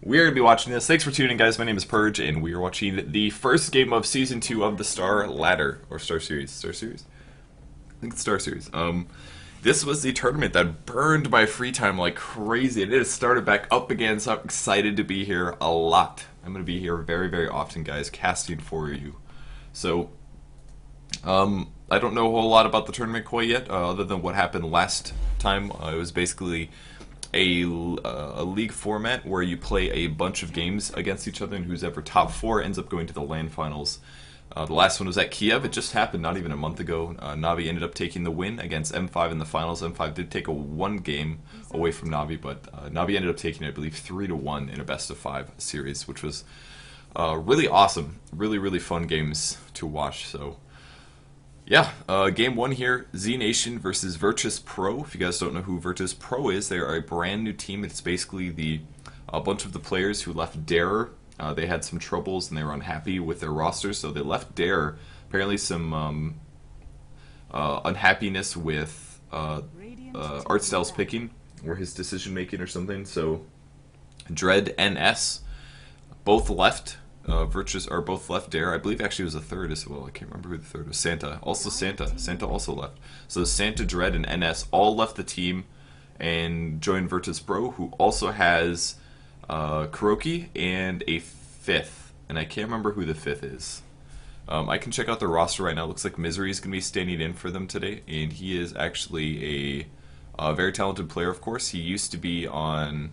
We are going to be watching this. Thanks for tuning in, guys. My name is Purge, and we are watching the first game of Season 2 of the Star Ladder, or Star Series. Star Series? I think it's Star Series. Um, this was the tournament that burned my free time like crazy, it has started back up again, so I'm excited to be here a lot. I'm going to be here very, very often, guys, casting for you. So, um, I don't know a whole lot about the tournament quite yet, uh, other than what happened last time. Uh, it was basically a, uh, a league format where you play a bunch of games against each other, and who's ever top four ends up going to the LAN finals. Uh, the last one was at Kiev. It just happened not even a month ago. Uh, Navi ended up taking the win against M5 in the finals. M5 did take a one game away from Navi, but uh, Navi ended up taking, I believe, three to one in a best of five series, which was uh, really awesome. Really, really fun games to watch. So yeah, uh, game one here, Z Nation versus Virtus Pro. If you guys don't know who Virtus Pro is, they are a brand new team. It's basically the a bunch of the players who left Dare. Uh, they had some troubles and they were unhappy with their roster, so they left Dare. Apparently, some um, uh, unhappiness with uh, uh, ArtStyle's picking or his decision making or something. So Dread NS both left uh, Virtus are both left there. I believe actually it was a third as well. I can't remember who the third was. Santa. Also Santa. Santa also left. So Santa, Dread, and NS all left the team and joined Virtus Pro, who also has uh, Kuroky and a fifth. And I can't remember who the fifth is. Um, I can check out the roster right now. It looks like Misery is going to be standing in for them today, and he is actually a, a very talented player. Of course, he used to be on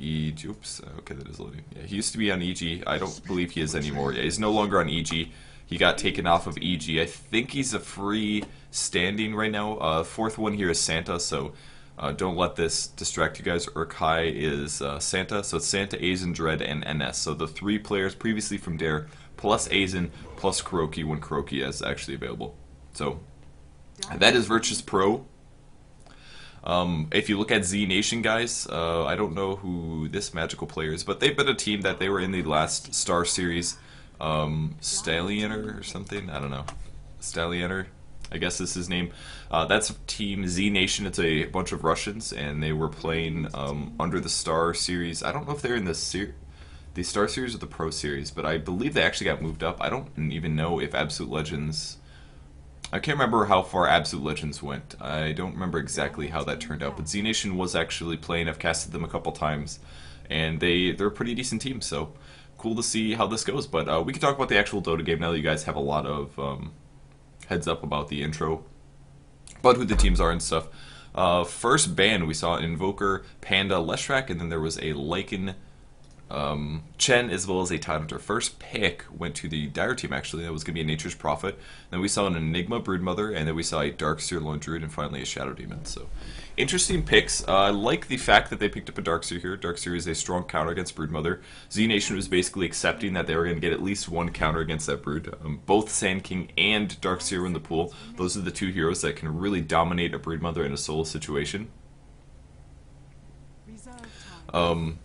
EG. Oops. Okay, that is loading. Yeah, he used to be on EG. I don't believe he is anymore. Yeah, he's no longer on EG. He got taken off of EG. I think he's a free standing right now. Uh, fourth one here is Santa, so uh, don't let this distract you guys. Urkai is uh, Santa, so it's Santa, Azen, Dread, and NS. So the three players previously from Dare, plus Azen, plus Kuroky when Kuroky is actually available. So that is Virtus Pro. Um, if you look at Z Nation, guys, uh, I don't know who this magical player is, but they've been a team that they were in the last Star Series. Um, Stallioner or something? I don't know. Stallioner, I guess is his name. Uh, that's Team Z Nation. It's a bunch of Russians, and they were playing um, under the Star Series. I don't know if they're in the ser- the Star Series or the Pro Series, but I believe they actually got moved up. I don't even know if Absolute Legends I can't remember how far Absolute Legends went. I don't remember exactly how that turned out, but Z Nation was actually playing. I've casted them a couple times, and they they're a pretty decent team. So cool to see how this goes. But uh, we can talk about the actual Dota game now that you guys have a lot of um, heads up about the intro, about who the teams are and stuff. Uh, first ban we saw Invoker, Panda, Leshrac, and then there was a Lycan um, Chen as well as a Hunter. First pick went to the Dire team actually. That was going to be a Nature's Prophet. Then we saw an Enigma Broodmother, and then we saw a Darkseer Lone Druid, and finally a Shadow Demon. So interesting picks. Uh, I like the fact that they picked up a Darkseer here. Darkseer is a strong counter against Broodmother. Z Nation was basically accepting that they were going to get at least one counter against that Brood. Um, both Sand King and Darkseer in the pool. Those are the two heroes that can really dominate a Broodmother in a solo situation. Um,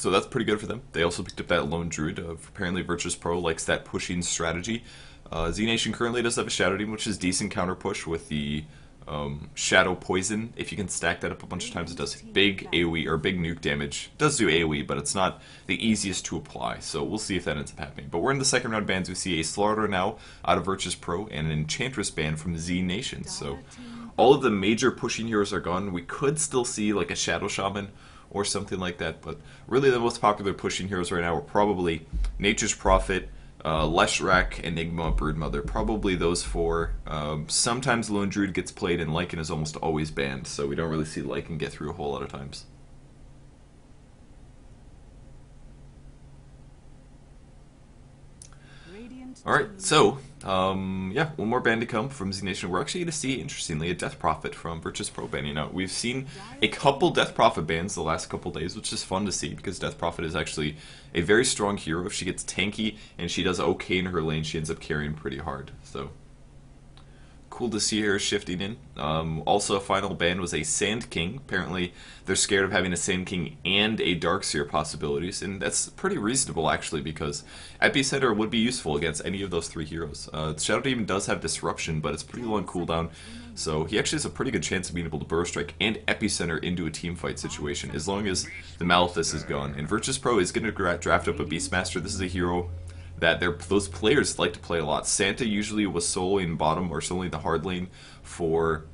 so that's pretty good for them. They also picked up that lone druid. Uh, apparently, Virtus Pro likes that pushing strategy. Uh, Z Nation currently does have a Shadow Demon, which is decent counter push with the um, Shadow Poison. If you can stack that up a bunch of times, it does big AoE or big nuke damage. It does do AoE, but it's not the easiest to apply. So we'll see if that ends up happening. But we're in the second round bans. We see a Slaughter now out of Virtus Pro and an Enchantress ban from Z Nation. So all of the major pushing heroes are gone. We could still see like a Shadow Shaman or something like that. But really, the most popular pushing heroes right now are probably Nature's Prophet, uh, Leshrac, Enigma, Broodmother. Probably those four. Um, sometimes Lone Druid gets played, and Lycan is almost always banned, so we don't really see Lycan get through a whole lot of times. Alright, so, um, yeah, one more ban to come from Z Nation. We're actually going to see, interestingly, a Death Prophet from Virtus Pro banning out. We've seen a couple Death Prophet bans the last couple days, which is fun to see because Death Prophet is actually a very strong hero. If she gets tanky and she does okay in her lane, she ends up carrying pretty hard. So, cool to see her shifting in. Um, also, a final ban was a Sand King. Apparently, they're scared of having a Sand King and a Darkseer possibilities, and that's pretty reasonable actually because Epicenter would be useful against any of those three heroes. Uh, Shadow Demon does have Disruption, but it's pretty low on cooldown, so he actually has a pretty good chance of being able to Burrowstrike and Epicenter into a team fight situation as long as the Malefice is gone. And Virtus Pro is going to draft up a Beastmaster. This is a hero that those players like to play a lot. Santa usually was soloing bottom or soloing the hard lane for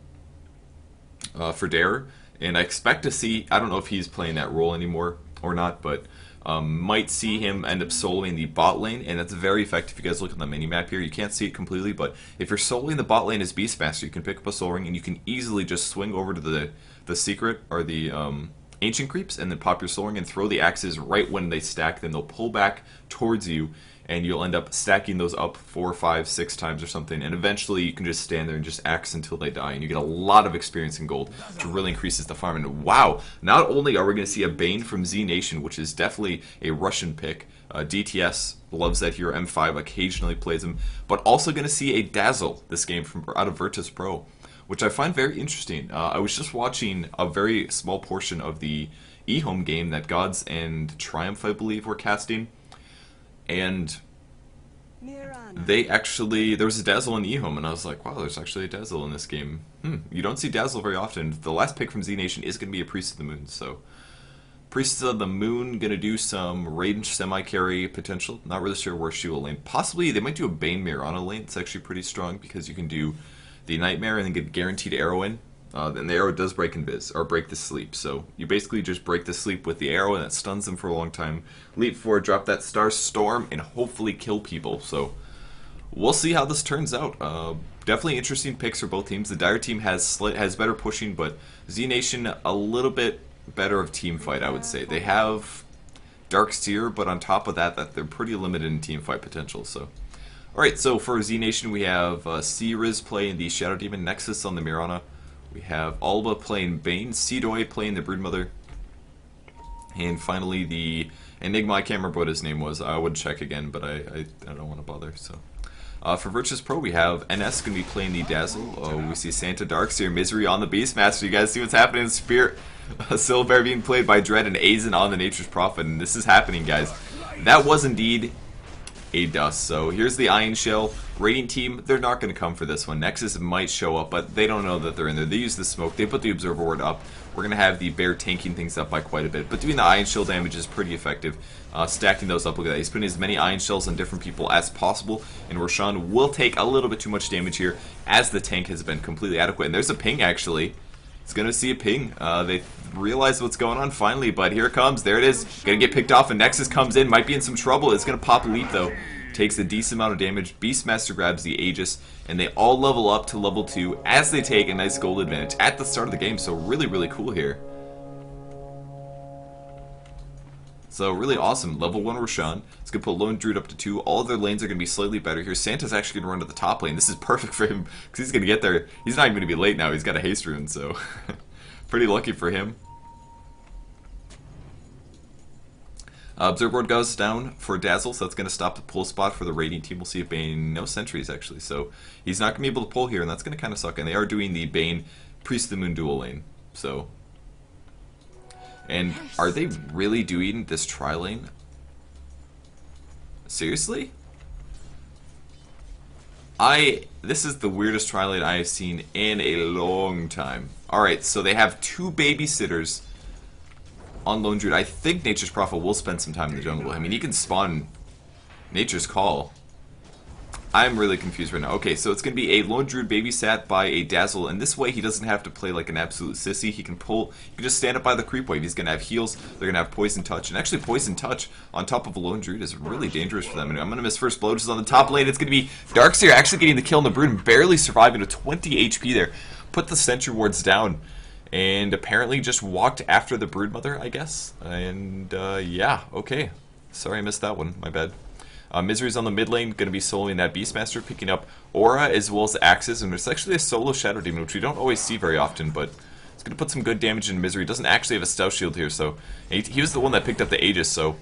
uh, for Dare, and I expect to see. I don't know if he's playing that role anymore or not, but um, might see him end up soloing the bot lane, and that's very effective. If you guys look at the mini map here, you can't see it completely, but if you're soloing the bot lane as Beastmaster, you can pick up a soul ring and you can easily just swing over to the the secret or the um, ancient creeps and then pop your soul ring and throw the axes right when they stack. Then they'll pull back towards you and you'll end up stacking those up four, five, six times or something, and eventually you can just stand there and just axe until they die, and you get a lot of experience in gold, which really increases the farm. And wow, not only are we going to see a Bane from Z Nation, which is definitely a Russian pick, uh, DTS loves that hero, M5 occasionally plays him, but also going to see a Dazzle this game from out of Virtus Pro, which I find very interesting. Uh, I was just watching a very small portion of the eHome game that Gods and Triumph, I believe, were casting and they actually there was a Dazzle in eHome, and I was like, wow, there's actually a Dazzle in this game. Hmm, you don't see Dazzle very often. The last pick from Z Nation is going to be a Priest of the Moon, so Priest of the Moon going to do some range semi carry potential. Not really sure where she will lane. Possibly they might do a Bane Mirana lane. It's actually pretty strong because you can do the Nightmare and then get guaranteed arrow in. Uh, and the arrow does break invis, or break the sleep. So you basically just break the sleep with the arrow, and it stuns them for a long time. Leap forward, drop that Star Storm, and hopefully kill people. So we'll see how this turns out. Uh, definitely interesting picks for both teams. The Dire team has has better pushing, but Z Nation a little bit better of team fight, I would say. They have Darkseer, but on top of that, that they're pretty limited in team fight potential. So. Alright, so for Z Nation, we have uh, C-Riz playing the Shadow Demon Nexus on the Mirana. We have Alba playing Bane, Seedoy playing the Broodmother, and finally the Enigma. I can't remember what his name was. I would check again, but I, I, I don't want to bother. So. Uh, for Virtus Pro, we have NS going to be playing the Dazzle. Oh, we see Santa Darkseer, Misery on the Beastmaster. You guys see what's happening in Spirit? Sylla being played by Dread and Azen on the Nature's Prophet. And this is happening, guys. That was indeed a dust. So here's the Ion Shell. Radiant team, they're not going to come for this one. Nexus might show up, but they don't know that they're in there. They use the smoke. They put the Observer Ward up. We're going to have the Bear tanking things up by quite a bit. But doing the Ion Shell damage is pretty effective. Uh, stacking those up, look at that. He's putting as many Ion Shells on different people as possible. And Roshan will take a little bit too much damage here as the tank has been completely adequate. And there's a ping, actually. It's going to see a ping. Uh, they realize what's going on finally, but here it comes. There it is. To get picked off, and Nexus comes in. Might be in some trouble. It's to pop a leap, though takes a decent amount of damage. Beastmaster grabs the Aegis, and they all level up to level 2 as they take a nice gold advantage at the start of the game, so really, really cool here. So really awesome. Level 1 Roshan. It's going to put Lone Druid up to 2. All their lanes are going to be slightly better here. Santa's actually going to run to the top lane. This is perfect for him because he's going to get there. He's not even going to be late now. He's got a haste rune, so pretty lucky for him. Uh, Observer goes down for Dazzle, so that's going to stop the pull spot for the Radiant team. We'll see if Bane, no sentries actually, so he's not going to be able to pull here, and that's going to kind of suck. And they are doing the Bane Priest of the Moon dual lane, so. And are they really doing this tri lane? Seriously? I this is the weirdest tri lane I have seen in a long time. Alright, so they have two babysitters on Lone Druid. I think Nature's Prophet will spend some time in the jungle. I mean, he can spawn Nature's Call. I'm really confused right now. Okay, so it's going to be a Lone Druid babysat by a Dazzle, and this way he doesn't have to play like an absolute sissy. He can pull, he can just stand up by the creep wave. He's going to have heals, they're going to have Poison Touch, and actually Poison Touch on top of a Lone Druid is really dangerous for them. And I'm going to miss first blood, is on the top lane. It's going to be Darkseer actually getting the kill on the Brood and barely surviving with 20 HP there. Put the Sentry Wards down and apparently just walked after the broodmother, I guess. And uh, yeah, okay. Sorry I missed that one, my bad. Uh, Misery's on the mid lane, going to be soloing that Beastmaster, picking up Aura as well as Axes, and it's actually a solo Shadow Demon, which we don't always see very often, but it's going to put some good damage in Misery. Doesn't actually have a Stout Shield here, so he, he was the one that picked up the Aegis, so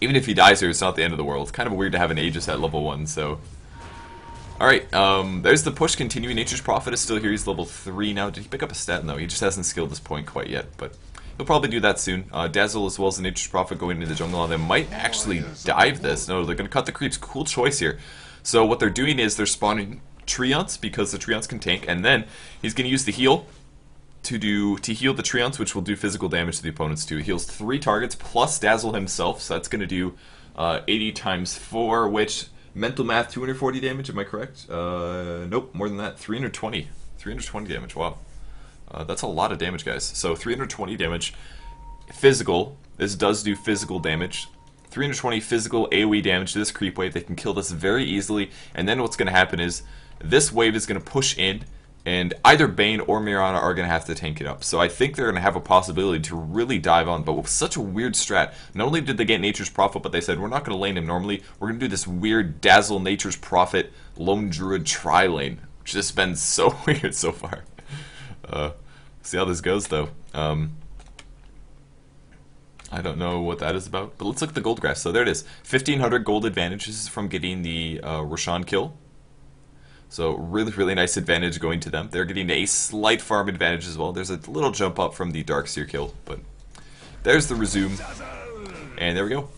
even if he dies here, it's not the end of the world. It's kind of weird to have an Aegis at level 1, so Alright, um, there's the push continuing. Nature's Prophet is still here. He's level 3 now. Did he pick up a stat? No, he just hasn't skilled this point quite yet, but he'll probably do that soon. Uh, Dazzle as well as the Nature's Prophet going into the jungle. They might actually dive this. No, they're going to cut the creeps. Cool choice here. So what they're doing is they're spawning Treants because the Treants can tank, and then he's going to use the heal to do to heal the Treants, which will do physical damage to the opponents too. He heals three targets plus Dazzle himself, so that's going to do uh, 80 times 4, which Mental math, 240 damage, am I correct? Uh, nope, more than that. 320. 320 damage, wow. Uh, that's a lot of damage, guys. So 320 damage physical. This does do physical damage. 320 physical AoE damage to this creep wave. They can kill this very easily. And then what's going to happen is this wave is going to push in and either Bane or Mirana are going to have to tank it up. So I think they're going to have a possibility to really dive on, but with such a weird strat, not only did they get Nature's Prophet, but they said, we're not going to lane him normally, we're going to do this weird Dazzle Nature's Prophet Lone Druid tri-lane, which has been so weird so far. Uh, see how this goes, though. Um, I don't know what that is about, but let's look at the gold graph. So there it is, 1500 gold advantages from getting the uh, Roshan kill. So really, really nice advantage going to them. They're getting a slight farm advantage as well. There's a little jump up from the Darkseer kill, but there's the resume. And there we go.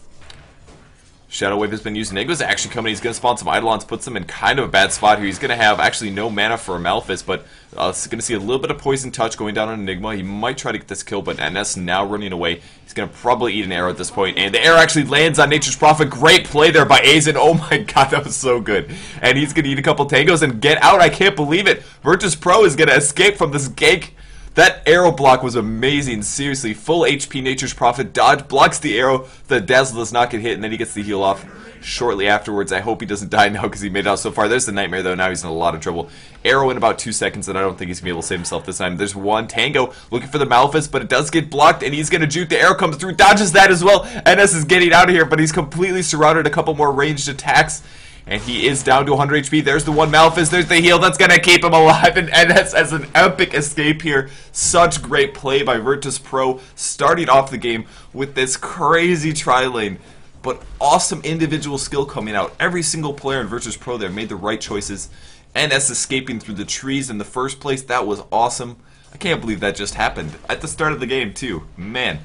Shadow Wave has been used. Enigma's actually coming. He's going to spawn some Eidolons, puts him in kind of a bad spot here. He's going to have actually no mana for a Malefice, but uh, going to see a little bit of Poison Touch going down on Enigma. He might try to get this kill, but NS now running away. He's going to probably eat an arrow at this point, and the arrow actually lands on Nature's Prophet. Great play there by Azen. Oh my god, that was so good. And he's going to eat a couple tangos and get out. I can't believe it. Virtus Pro is going to escape from this gank that arrow block was amazing. Seriously, full HP Nature's Prophet dodge blocks the arrow. The Dazzle does not get hit, and then he gets the heal off shortly afterwards. I hope he doesn't die now because he made it out so far. There's the Nightmare, though. Now he's in a lot of trouble. Arrow in about two seconds, and I don't think he's going to be able to save himself this time. There's one Tango looking for the Malefice, but it does get blocked, and he's going to juke. The arrow comes through, dodges that as well. NS is getting out of here, but he's completely surrounded. A couple more ranged attacks. And he is down to 100 HP. There's the one Malefice. There's the heal that's going to keep him alive. And NS as an epic escape here. Such great play by Virtus Pro. Starting off the game with this crazy tri-lane. But awesome individual skill coming out. Every single player in Virtus Pro there made the right choices. And NS escaping through the trees in the first place. That was awesome. I can't believe that just happened. At the start of the game, too. Man.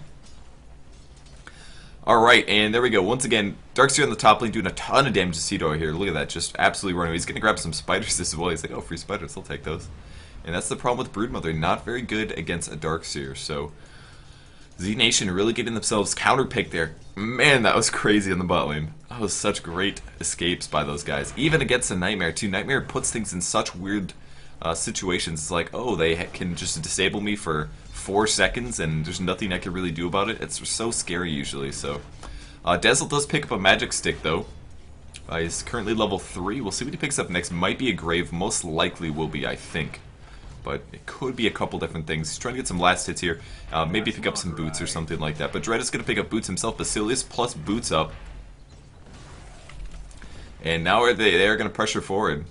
Alright, and there we go. Once again, Darkseer on the top lane doing a ton of damage to Cedo here. Look at that, just absolutely running. He's going to grab some spiders as well. He's like, oh, free spiders, I'll take those. And that's the problem with Broodmother. Not very good against a Darkseer, so... Z Nation really getting themselves counterpicked there. Man, that was crazy in the bot lane. That was such great escapes by those guys. Even against a Nightmare, too. Nightmare puts things in such weird uh, situations. It's like, oh, they can just disable me for four seconds and there's nothing I can really do about it. It's so scary usually, so... Uh, Dazzle does pick up a magic stick though. Uh, he's currently level 3. We'll see what he picks up next. Might be a grave. Most likely will be, I think. But it could be a couple different things. He's trying to get some last hits here. Uh, maybe pick up some boots or something like that. But Dread is going to pick up boots himself. Basilius plus boots up. And now are they, they are going to pressure forward.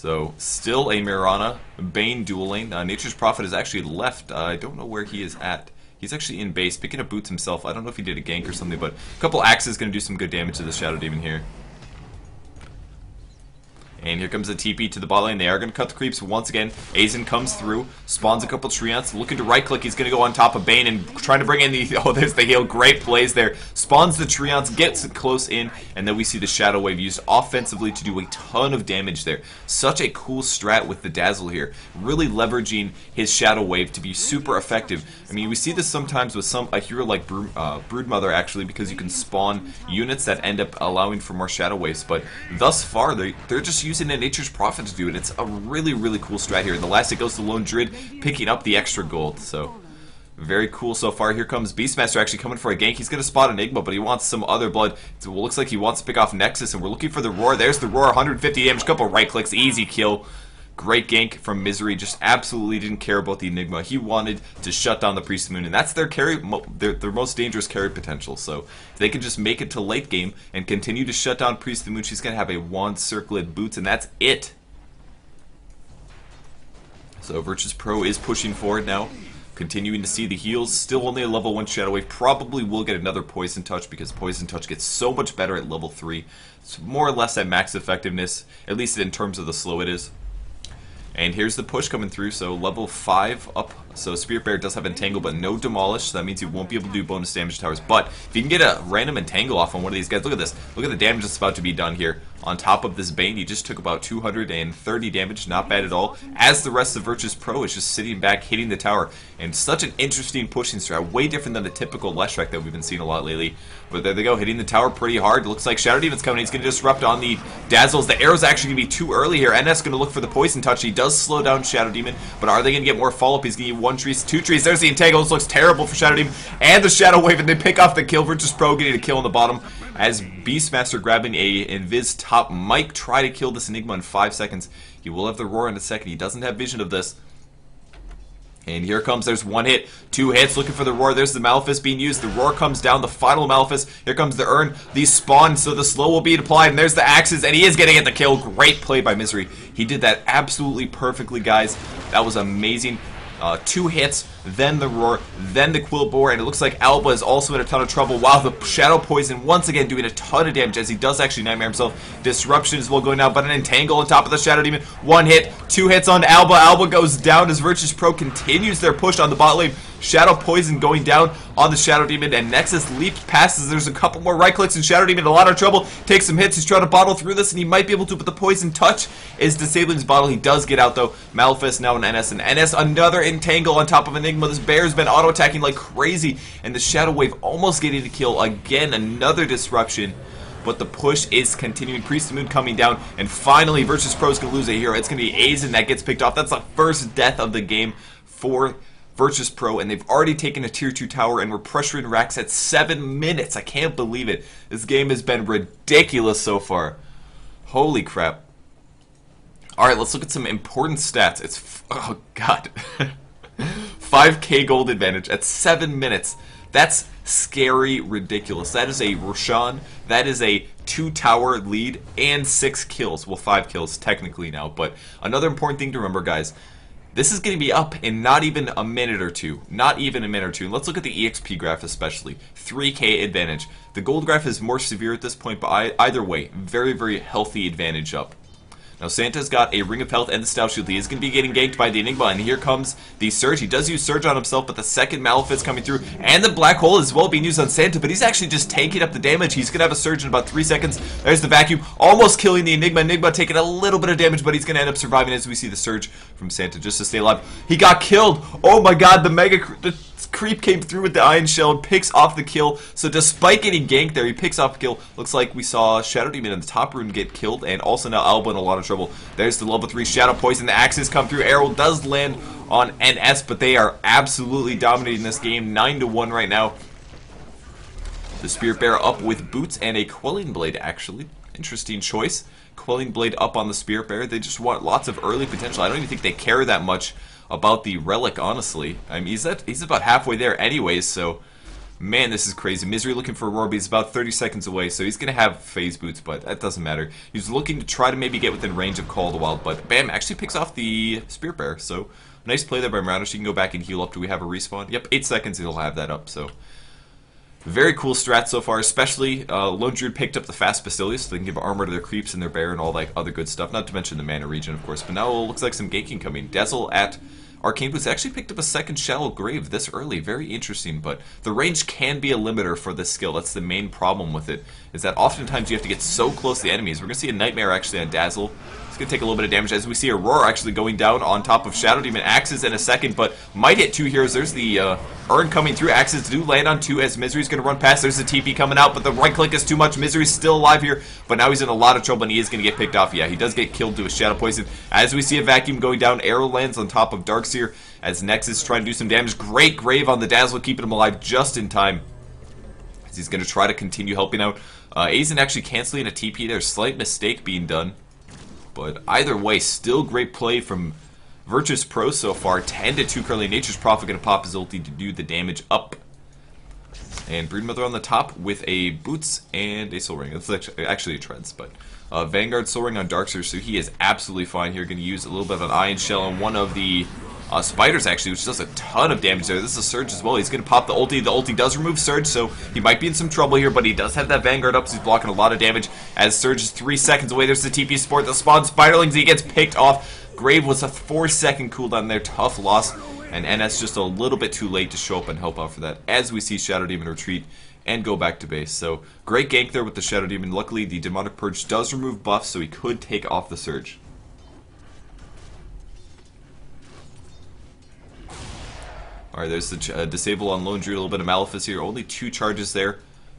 So, still a Mirana, Bane dueling. Uh, Nature's Prophet is actually left. Uh, I don't know where he is at. He's actually in base, picking up boots himself. I don't know if he did a gank or something, but a couple axes going to do some good damage to the Shadow Demon here. And here comes the TP to the bot lane. They are going to cut the creeps once again. Azen comes through, spawns a couple treants, looking to right click. He's going to go on top of Bane and trying to bring in the. Oh, there's the heal. Great plays there. Spawns the treants, gets close in, and then we see the Shadow Wave used offensively to do a ton of damage there. Such a cool strat with the Dazzle here. Really leveraging his Shadow Wave to be super effective. I mean, we see this sometimes with some a hero like Bro uh, Broodmother actually because you can spawn units that end up allowing for more Shadow Waves. But thus far, they, they're just using a Nature's Prophet to do it. It's a really, really cool strat here. The last it goes to Lone Druid, picking up the extra gold. So, very cool so far. Here comes Beastmaster actually coming for a gank. He's going to spot Enigma, but he wants some other blood. it looks like he wants to pick off Nexus, and we're looking for the Roar. There's the Roar, 150 damage, couple right clicks, easy kill. Great gank from Misery, just absolutely didn't care about the Enigma. He wanted to shut down the Priest of Moon, and that's their carry, their, their most dangerous carry potential. So if they can just make it to late game and continue to shut down Priest of the Moon, she's going to have a wand circlet boots, and that's it. So Virtus Pro is pushing forward now Continuing to see the heals, still only a level 1 Shadow Wave. Probably will get another Poison Touch because Poison Touch gets so much better at level 3. It's more or less at max effectiveness, at least in terms of the slow it is. And here's the push coming through, so level 5 up. So Spirit Bear does have Entangle, but no Demolish, so that means he won't be able to do bonus damage to towers. But if you can get a random Entangle off on one of these guys, look at this. Look at the damage that's about to be done here. On top of this Bane, he just took about 230 damage, not bad at all. As the rest of Virtus Pro is just sitting back, hitting the tower. And such an interesting pushing strat, way different than the typical Leshrac that we've been seeing a lot lately. But there they go, hitting the tower pretty hard. Looks like Shadow Demon's coming. He's going to disrupt on the Dazzles. The arrow's actually going to be too early here. NS going to look for the Poison Touch. He does slow down Shadow Demon, but are they going to get more follow-up? He's going to get one tree, two trees. There's the Entangle. This looks terrible for Shadow Demon. And the Shadow Wave, and they pick off the kill. Virtus Pro getting a kill on the bottom as Beastmaster grabbing a Invis top might try to kill this Enigma in 5 seconds. He will have the Roar in a second. He doesn't have vision of this. And here comes, there's one hit, two hits, looking for the Roar. There's the Malefice being used. The Roar comes down, the final Malefice. Here comes the Urn. These spawn, so the slow will be applied. And there's the Axes, and he is getting at the kill. Great play by Misery. He did that absolutely perfectly, guys. That was amazing. Uh, two hits, then the Roar, then the Quill Bore, and it looks like Alba is also in a ton of trouble, while the Shadow Poison once again doing a ton of damage as he does actually Nightmare himself. Disruption is well going down, but an Entangle on top of the Shadow Demon. One hit, two hits on Alba. Alba goes down as Virtus Pro continues their push on the bot lane. Shadow Poison going down on the Shadow Demon, and Nexus leaps passes. There's a couple more right clicks, and Shadow Demon in a lot of trouble. Takes some hits. He's trying to bottle through this, and he might be able to, but the Poison Touch is disabling his bottle. He does get out, though. Malefice now an NS, and NS another Entangle on top of Enigma. This Bear's been auto-attacking like crazy, and the Shadow Wave almost getting the kill. Again, another disruption but the push is continuing. Priest of Moon coming down, and finally, Virtus Pro is going to lose a hero. It's going to be Azen that gets picked off. That's the first death of the game for Virtus Pro, and they've already taken a tier 2 tower, and we're pressuring racks at 7 minutes. I can't believe it. This game has been ridiculous so far. Holy crap. Alright, let's look at some important stats. It's, oh god. 5k gold advantage at 7 minutes. That's scary ridiculous. That is a Roshan, that is a two tower lead, and six kills. Well, five kills technically now, but another important thing to remember, guys, this is going to be up in not even a minute or two. Not even a minute or two. Let's look at the EXP graph especially. 3k advantage. The gold graph is more severe at this point, but either way, very, very healthy advantage up. Now Santa's got a Ring of Health and the Stout Shield. He is going to be getting ganked by the Enigma, and here comes the Surge. He does use Surge on himself, but the second Malefice coming through, and the Black Hole is well being used on Santa, but he's actually just tanking up the damage. He's going to have a Surge in about 3 seconds. There's the Vacuum, almost killing the Enigma. Enigma taking a little bit of damage, but he's going to end up surviving as we see the Surge from Santa just to stay alive. He got killed! Oh my god, the Mega... The Creep came through with the Ion Shell and picks off the kill. So despite getting ganked there, he picks off the kill. Looks like we saw Shadow Demon in the top rune get killed, and also now Alba in a lot of trouble. There's the level 3 Shadow Poison. The axes come through. Arrow does land on NS, but they are absolutely dominating this game. 9 to 1 right now. The Spirit Bear up with boots and a Quelling Blade, actually. Interesting choice. Quelling Blade up on the Spirit Bear. They just want lots of early potential. I don't even think they care that much about the relic, honestly. I mean, he's at, he's about halfway there anyways, so man, this is crazy. Misery looking for Roar, he's about 30 seconds away, so he's going to have phase boots, but that doesn't matter. He's looking to try to maybe get within range of Call of the Wild, but bam, actually picks off the Spirit Bear, so nice play there by Mirana. She can go back and heal up. Do we have a respawn? Yep, 8 seconds, he'll have that up, so... Very cool strat so far, especially uh, Lone Druid picked up the fast Basilius, so they can give armor to their creeps and their bear and all that other good stuff. Not to mention the mana regen, of course. But now it looks like some ganking coming. Dazzle at Arcane Boots actually picked up a second Shallow Grave this early. Very interesting, but the range can be a limiter for this skill. That's the main problem with it, is that oftentimes you have to get so close to the enemies. We're going to see a Nightmare actually on Dazzle. Going to take a little bit of damage as we see Aurora actually going down on top of Shadow Demon. Axes in a second, but might hit two heroes. There's the uh, Urn coming through. Axes do land on two as Misery's going to run past. There's the TP coming out, but the right click is too much. Misery's still alive here, but now he's in a lot of trouble and he is going to get picked off. Yeah, he does get killed to a Shadow Poison. As we see a Vacuum going down, Arrow lands on top of Darkseer as Nexus trying to do some damage. Great Grave on the Dazzle, keeping him alive just in time. As he's going to try to continue helping out. Uh, Azen actually canceling a TP there. Slight mistake being done. But either way, still great play from Virtus Pro so far. 10 to 2 currently. Nature's Prophet going to pop his ulti to do the damage up. And Broodmother on the top with a Boots and a Soul Ring. That's actually a Treads, but uh, Vanguard Soul Ring on Darkseer, so he is absolutely fine here. Going to use a little bit of an Ion Shell on one of the uh, Spiders actually, which does a ton of damage there. This is a Surge as well. He's going to pop the ulti. The ulti does remove Surge, so he might be in some trouble here, but he does have that Vanguard up, so he's blocking a lot of damage as Surge is three seconds away. There's the TP support, that spawn Spiderlings, he gets picked off. Grave was a four second cooldown there, tough loss, and NS just a little bit too late to show up and help out for that, as we see Shadow Demon retreat and go back to base. So great gank there with the Shadow Demon. Luckily, the Demonic Purge does remove buffs, so he could take off the Surge. Alright, there's the uh, disable on Lone Druid, a little bit of Malefice here. Only two charges there.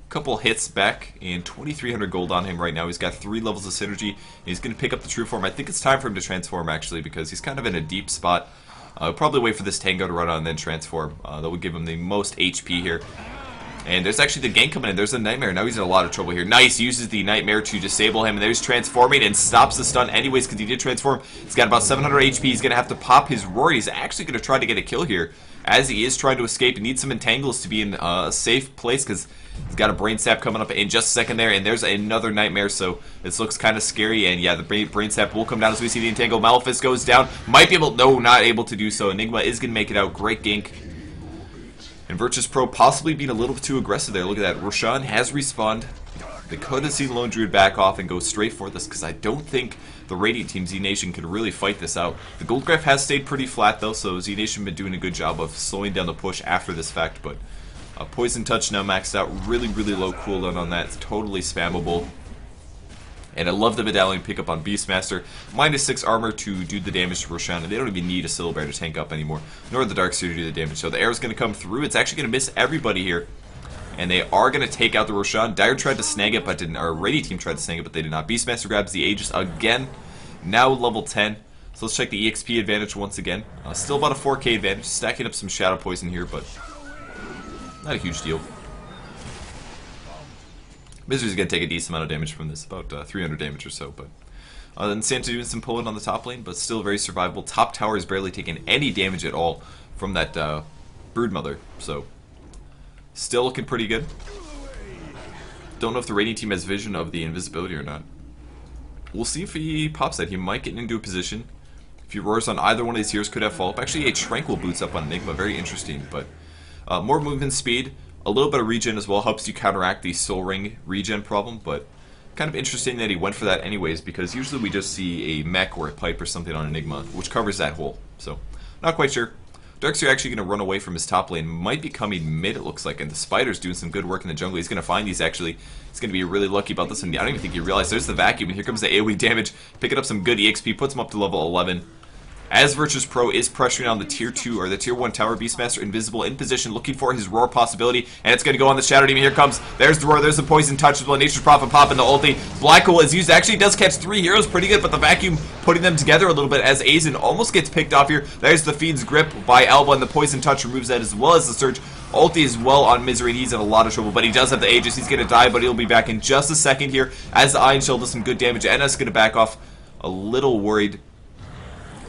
Couple hits back, and 2,300 gold on him right now. He's got three levels of synergy. He's going to pick up the true form. I think it's time for him to transform, actually, because he's kind of in a deep spot. Uh, probably wait for this Tango to run on and then transform. Uh, that would give him the most HP here. And there's actually the gank coming in. There's a Nightmare. Now he's in a lot of trouble here. Nice. Uses the Nightmare to disable him. And there's transforming and stops the stun anyways because he did transform. He's got about 700 HP. He's going to have to pop his Roar. He's actually going to try to get a kill here as he is trying to escape. He needs some entangles to be in uh, a safe place because he's got a brain sap coming up in just a second there, and there's another nightmare. So this looks kind of scary. And yeah, the brain, sap will come down as we see the entangle. Malefice goes down. Might be able, no, not able to do so. Enigma is going to make it out. Great gank. And Virtus Pro possibly being a little too aggressive there. Look at that. Roshan has respawned. They could have seen Lone Druid back off and go straight for this because I don't think the Radiant Team Z Nation could really fight this out. The Gold Graph has stayed pretty flat though, so Z Nation been doing a good job of slowing down the push after this fact. But uh, Poison Touch now maxed out, really really low cooldown on that. It's totally spammable. And I love the medallion pickup on Beastmaster. Minus 6 armor to do the damage to Roshan, and they don't even need a Sylla to tank up anymore, nor the Dark Seer to do the damage. So the arrow's going to come through. It's actually going to miss everybody here. And they are going to take out the Roshan. Dire tried to snag it, but didn't. Our Radiant team tried to snag it, but they did not. Beastmaster grabs the Aegis again. Now level 10. So let's check the EXP advantage once again. Uh, still about a 4k advantage. Stacking up some Shadow Poison here, but not a huge deal. Misery's going to take a decent amount of damage from this, about uh, 300 damage or so, but... Uh, then Santa doing some pulling on the top lane, but still very survivable. Top tower is barely taking any damage at all from that uh, Broodmother, so... Still looking pretty good. Don't know if the Radiant team has vision of the invisibility or not. We'll see if he pops that. He might get into a position. If he roars on either one of these heroes, could have follow-up. Actually, a Tranquil boots up on Enigma. Very interesting, but... Uh, more movement speed. A little bit of regen as well helps you counteract the Soul Ring regen problem, but kind of interesting that he went for that anyways, because usually we just see a mech or a pipe or something on Enigma, which covers that hole. So, not quite sure. Darkseer actually going to run away from his top lane, might be coming mid it looks like, and the Spider's doing some good work in the jungle. He's going to find these actually. He's going to be really lucky about this, and I don't even think he realized there's the vacuum, and here comes the AoE damage, picking up some good EXP, puts him up to level 11. As Virtus Pro is pressuring on the tier 2 or the tier 1 tower, Beastmaster invisible in position, looking for his roar possibility, and it's going to go on the Shadow Demon. Here comes, there's the roar, there's the poison touch as well. Nature's Prophet popping the ulti. Black Hole is used, actually does catch three heroes pretty good, but the vacuum putting them together a little bit as Azen almost gets picked off here. There's the Fiend's Grip by Alba, and the poison touch removes that as well as the Surge. Ulti as well on Misery, and he's in a lot of trouble, but he does have the Aegis. He's going to die, but he'll be back in just a second here as the Ion Shell does some good damage. and is going to back off a little worried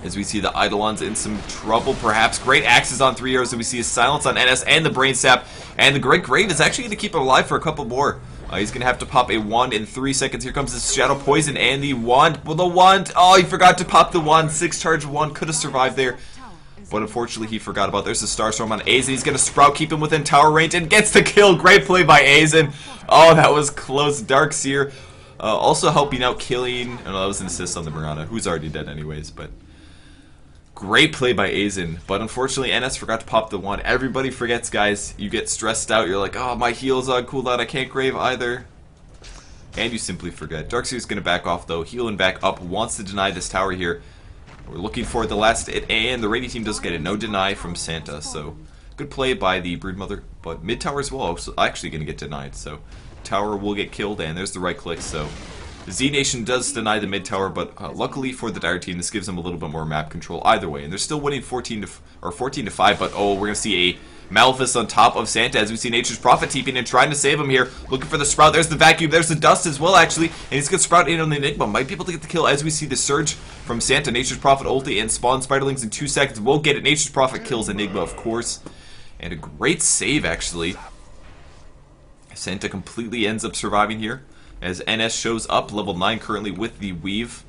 as we see the Eidolons in some trouble, perhaps. Great axes on three heroes, and we see a silence on NS and the Brain Sap. And the Great Grave is actually going to keep him alive for a couple more. Uh, he's going to have to pop a wand in three seconds. Here comes the Shadow Poison and the wand. Well, the wand. Oh, he forgot to pop the wand. Six charge wand could have survived there. But unfortunately, he forgot about. There's a Starstorm on Azen. He's going to Sprout, keep him within tower range, and gets the kill. Great play by Azen. Oh, that was close. Dark Seer uh, also helping out killing. Oh, that was an assist on the Mirana, who's already dead anyways, but Great play by Azen, but unfortunately NS forgot to pop the wand. Everybody forgets, guys. You get stressed out. You're like, oh, my heal's on cooldown. I can't grave either. And you simply forget. Darkseer's going to back off, though. Heal and back up. Wants to deny this tower here. We're looking for the last hit, and the Radiant team does get it. No deny from Santa, so good play by the Broodmother. But mid tower as well, actually going to get denied. So tower will get killed, and there's the right click. So Z Nation does deny the mid tower, but uh, luckily for the Dire team, this gives them a little bit more map control either way, and they're still winning 14 to or 14 to five. But oh, we're gonna see a Malefice on top of Santa as we see Nature's Prophet TPing and trying to save him here. Looking for the Sprout. There's the Vacuum. There's the Dust as well, actually. And he's to Sprout in on the Enigma. Might be able to get the kill as we see the Surge from Santa. Nature's Prophet ulti and spawn Spiderlings in two seconds. Won't get it. Nature's Prophet kills Enigma, of course. And a great save, actually. Santa completely ends up surviving here as NS shows up, level 9 currently with the Weave.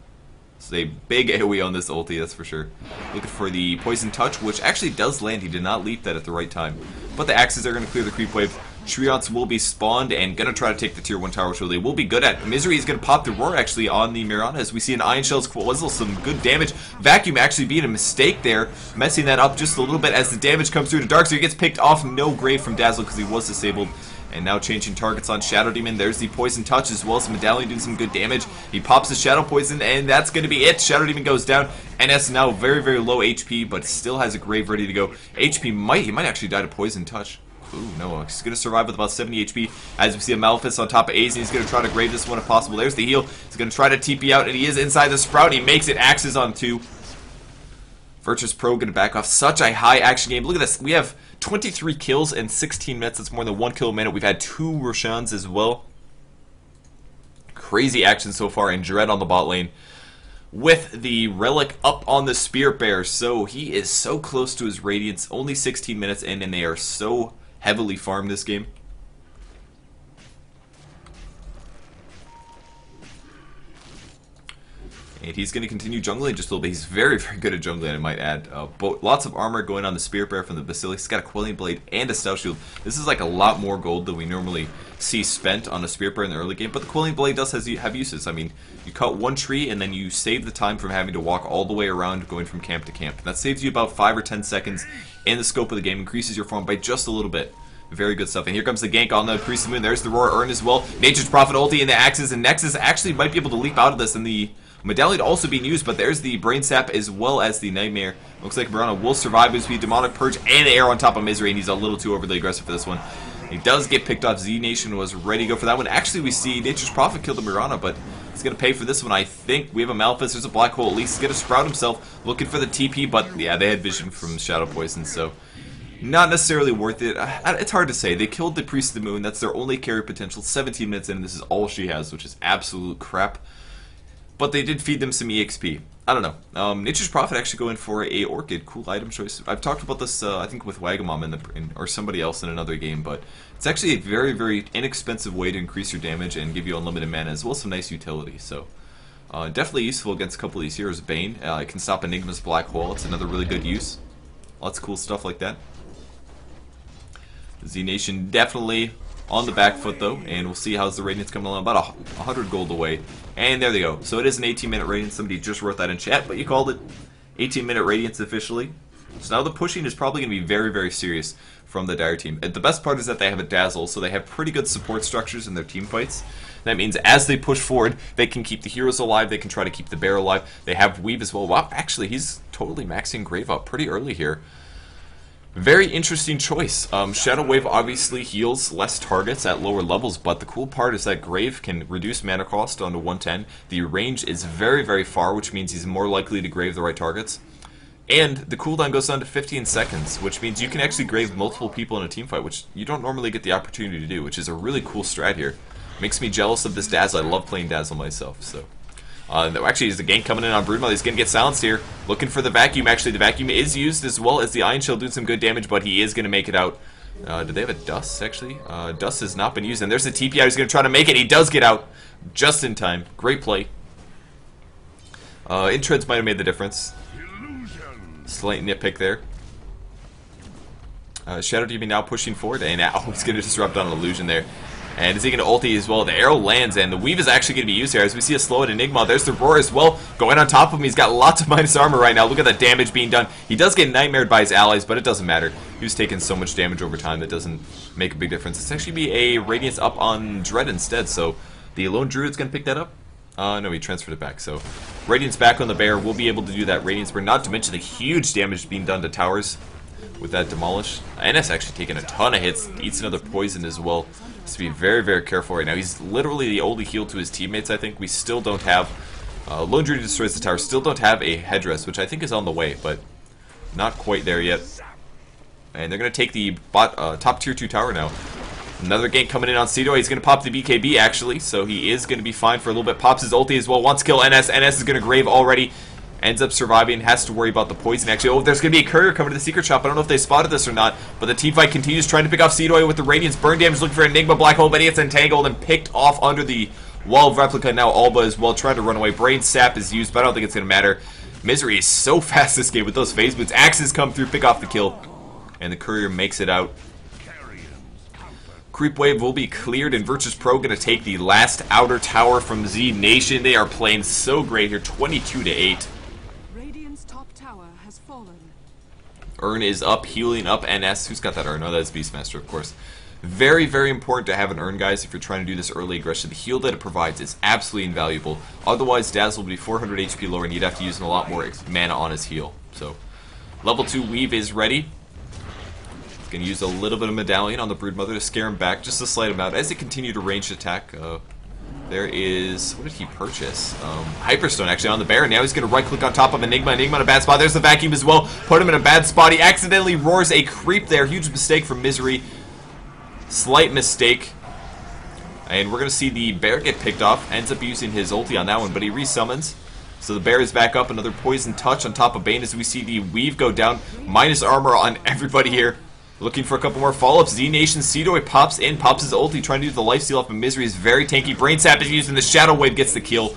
It's a big AoE on this ulti, that's for sure. Looking for the Poison Touch, which actually does land. He did not leap that at the right time. But the axes are going to clear the creep wave. Treants will be spawned and going to try to take the tier 1 tower, which they will be good at. Misery is going to pop the roar actually on the Mirana as we see an Ion Shell's Quazzle, some good damage. Vacuum actually being a mistake there, messing that up just a little bit as the damage comes through to Dark, so he gets picked off. No grave from Dazzle because he was disabled. And now changing targets on Shadow Demon. There's the Poison Touch as well as Medallion doing some good damage. He pops the Shadow Poison, and that's going to be it. Shadow Demon goes down. NS now very, very low HP, but still has a Grave ready to go. HP might, he might actually die to Poison Touch. Ooh, no, he's going to survive with about 70 HP. As we see a Malefice on top of Ace, and he's going to try to grave this one if possible. There's the heal. He's going to try to TP out, and he is inside the Sprout. He makes it. Axes on two. Virtus Pro going to back off. Such a high action game. Look at this. We have 23 kills in 16 minutes. That's more than one kill a minute. We've had two Roshans as well. Crazy action so far, and Dread on the bot lane with the relic up on the spear Bear. So he is so close to his Radiance, only 16 minutes in, and they are so heavily farmed this game. And he's going to continue jungling just a little bit. He's very, very good at jungling, I might add. Uh, but lots of armor going on the Spirit Bear from the Basilius. He's got a Quelling Blade and a Stout Shield. This is like a lot more gold than we normally see spent on a Spirit Bear in the early game. But the Quelling Blade does has, have uses. I mean, you cut one tree and then you save the time from having to walk all the way around going from camp to camp. And that saves you about 5 or 10 seconds in the scope of the game. Increases your farm by just a little bit. Very good stuff. And here comes the gank on the Priest Moon. There's the Roar Urn as well. Nature's Prophet ulti and the Axes. And Nexus actually might be able to leap out of this in the Medallion also being used, but there's the Brain Sap as well as the Nightmare. Looks like Mirana will survive as we Demonic Purge and Air on top of Misery, and he's a little too overly aggressive for this one. He does get picked off. Z Nation was ready to go for that one. Actually, we see Nature's Prophet kill the Mirana, but he's going to pay for this one. I think we have a Malefice. There's a Black Hole. At least he's going to sprout himself, looking for the TP, but yeah, they had vision from Shadow Poison, so not necessarily worth it. Uh, it's hard to say. They killed the Priest of the Moon. That's their only carry potential. 17 minutes in, and this is all she has, which is absolute crap but they did feed them some EXP. I don't know. Um, Nature's Prophet actually going for a Orchid. Cool item choice. I've talked about this, uh, I think, with Wagamama in the, in, or somebody else in another game, but it's actually a very, very inexpensive way to increase your damage and give you unlimited mana, as well as some nice utility. So, uh, definitely useful against a couple of these heroes. Bane, uh, it can stop Enigma's Black Hole. It's another really good use. Lots of cool stuff like that. Z Nation definitely on the back foot though, and we'll see how's the Radiance coming along. About a 100 gold away. And there they go. So it is an 18 minute Radiance. Somebody just wrote that in chat, but you called it 18 minute Radiance officially. So now the pushing is probably going to be very, very serious from the Dire team. And the best part is that they have a Dazzle, so they have pretty good support structures in their team fights. That means as they push forward, they can keep the heroes alive, they can try to keep the bear alive. They have Weave as well. Wow, actually, he's totally maxing Grave up pretty early here. Very interesting choice. Um, Shadow Wave obviously heals less targets at lower levels, but the cool part is that Grave can reduce mana cost down to 110. The range is very, very far, which means he's more likely to grave the right targets. And the cooldown goes down to 15 seconds, which means you can actually grave multiple people in a team fight, which you don't normally get the opportunity to do, which is a really cool strat here. Makes me jealous of this Dazzle. I love playing Dazzle myself, so... Uh, actually, there's a gank coming in on Broodmother. He's going to get silenced here. Looking for the vacuum. Actually, the vacuum is used as well as the Iron Shield doing some good damage, but he is going to make it out. Uh, do they have a Dust, actually? Uh, Dust has not been used, and there's a TP out. He's going to try to make it. He does get out just in time. Great play. Uh, Intreads might have made the difference. Slight nitpick there. Uh, Shadow Demon now pushing forward, and now he's going to disrupt on illusion there. And is he going to ulti as well? The arrow lands, and the weave is actually going to be used here. As we see a slow at Enigma, there's the roar as well. Going on top of him, he's got lots of minus armor right now. Look at the damage being done. He does get nightmared by his allies, but it doesn't matter. He was taking so much damage over time that doesn't make a big difference. It's actually be a Radiance up on Dread instead, so the Lone Druid's going to pick that up. Uh, no, he transferred it back, so Radiance back on the Bear. We'll be able to do that Radiance Burn, not to mention the huge damage being done to towers with that Demolish. NS actually taking a ton of hits, eats another poison as well. Has to be very, very careful right now. He's literally the only heal to his teammates, I think. We still don't have... Uh, Druid destroys the tower. Still don't have a headdress, which I think is on the way, but not quite there yet. And they're going to take the bot, uh, top tier 2 tower now. Another gank coming in on Cedo. He's going to pop the BKB, actually, so he is going to be fine for a little bit. Pops his ulti as well. Wants to kill NS. NS is going to grave already ends up surviving, has to worry about the poison. Actually, oh, there's going to be a courier coming to the secret shop. I don't know if they spotted this or not, but the team fight continues trying to pick off Seedoy with the Radiance burn damage, looking for Enigma Black Hole, but he gets entangled and picked off under the Wall of Replica, now Alba as well, trying to run away. Brain Sap is used, but I don't think it's going to matter. Misery is so fast this game with those phase boots. Axes come through, pick off the kill. And the Courier makes it out. Creep Wave will be cleared, and Virtus Pro going to take the last outer tower from Z Nation. They are playing so great here, 22 to 8. Urn is up, healing up NS. Who's got that Urn? Oh, that's Beastmaster, of course. Very, very important to have an Urn, guys, if you're trying to do this early aggression. The heal that it provides is absolutely invaluable. Otherwise, Dazzle would be 400 HP lower, and you'd have to use a lot more mana on his heal. So, level 2 Weave is ready. Gonna use a little bit of Medallion on the Broodmother to scare him back, just a slight amount. As they continue to ranged attack, uh, there is... What did he purchase? Um, Hyperstone, actually, on the Baron. Now he's going to right-click on top of Enigma. Enigma in a bad spot. There's the Vacuum as well. Put him in a bad spot. He accidentally roars a creep there. Huge mistake from Misery. Slight mistake. And we're going to see the Bear get picked off. Ends up using his ulti on that one, but he resummons. So the Bear is back up. Another Poison Touch on top of Bane as we see the Weave go down. Minus armor on everybody here. Looking for a couple more follow-ups. Z-Nation Seedoy pops in, pops his ulti, trying to do the life lifesteal off of Misery. is very tanky. Brain Sap is used, and the Shadow Wave gets the kill.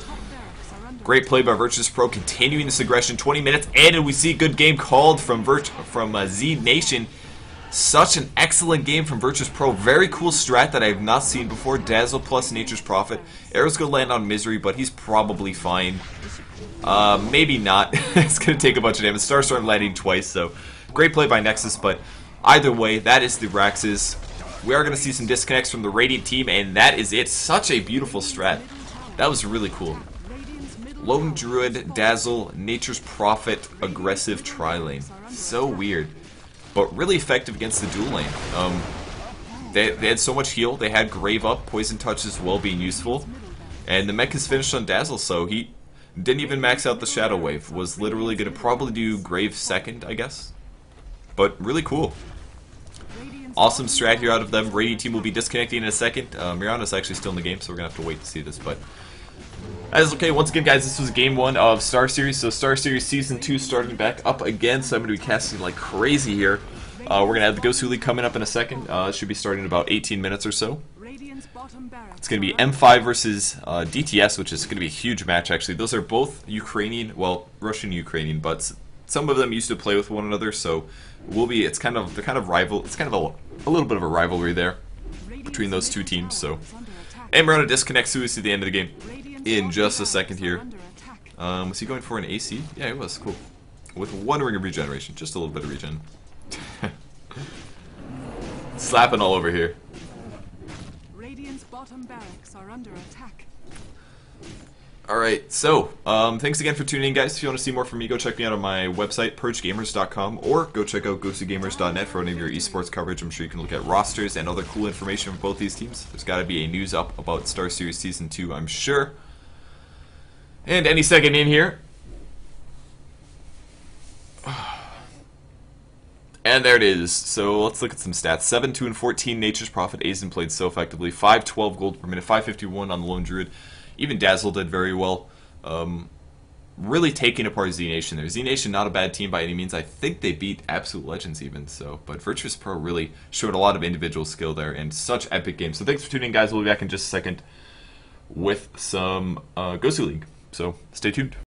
Great play by Virtus Pro, continuing this aggression. 20 minutes, and we see good game called from Virt from uh, Z-Nation. Such an excellent game from Virtus Pro. Very cool strat that I have not seen before. Dazzle plus Nature's Prophet. Arrow's going to land on Misery, but he's probably fine. Uh, maybe not. it's going to take a bunch of damage. Starstorm landing twice, so great play by Nexus, but Either way, that is the Raxes. We are going to see some disconnects from the Radiant team, and that is it. Such a beautiful strat. That was really cool. Lone Druid, Dazzle, Nature's Prophet, Aggressive Tri-Lane. So weird. But really effective against the dual lane. Um, they, they had so much heal. They had Grave up, Poison Touch as well being useful. And the mech is finished on Dazzle, so he didn't even max out the Shadow Wave. Was literally going to probably do Grave second, I guess. But really cool. Awesome strat here out of them. Radiant team will be disconnecting in a second. Uh, Mirana's actually still in the game, so we're going to have to wait to see this. But that is okay. Once again, guys, this was game one of Star Series. So Star Series Season 2 starting back up again. So I'm going to be casting like crazy here. Uh, we're going to have the GosuLeague coming up in a second. Uh, it should be starting in about 18 minutes or so. It's going to be M5 versus uh, DTS, which is going to be a huge match, actually. Those are both Ukrainian, well, Russian-Ukrainian, but some of them used to play with one another, so will be. It's kind of they're kind of rival. It's kind of a, a little bit of a rivalry there between those two teams. So, and we're gonna disconnect the end of the game in just a second here. Um, was he going for an AC? Yeah, it was cool. With one ring of regeneration, just a little bit of regen. Slapping all over here. Bottom barracks are under attack. Alright, so, um, thanks again for tuning in, guys. If you want to see more from me, go check me out on my website, purgegamers.com, or go check out gosugamers.net for any of your esports coverage. I'm sure you can look at rosters and other cool information from both these teams. There's got to be a news up about Star Series Season 2, I'm sure. And any second in here. And there it is. So let's look at some stats. 7, 2, and 14 Nature's Prophet. Azen played so effectively. 5, 12 gold per minute. 551 on the Lone Druid. Even Dazzle did very well. Um, really taking apart Z Nation there. Z Nation not a bad team by any means. I think they beat Absolute Legends even. So, but Virtus Pro really showed a lot of individual skill there and such epic games. So thanks for tuning in, guys. We'll be back in just a second with some uh, League. So stay tuned.